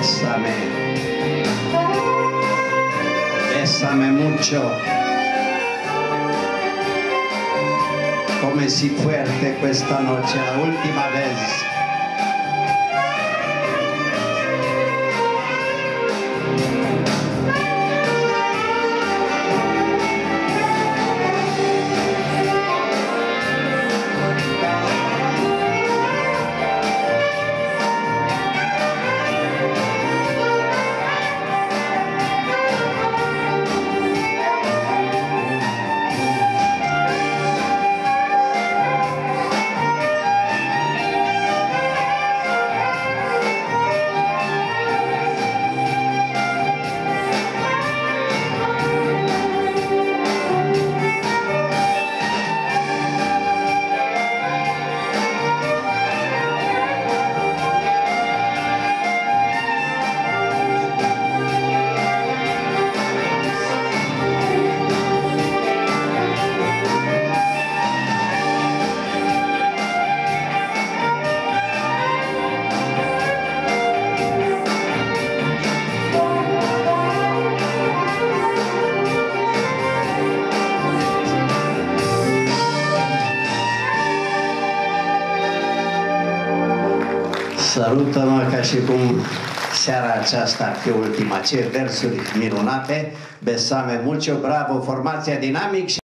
bésame, bésame mucho, come si fuerte questa noche, la última vez. Salută-mă ca și cum seara aceasta ar fi ultima. Ce versuri minunate! Besame mulcio, bravo, formația dinamic și